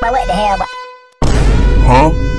But what the hell. Huh?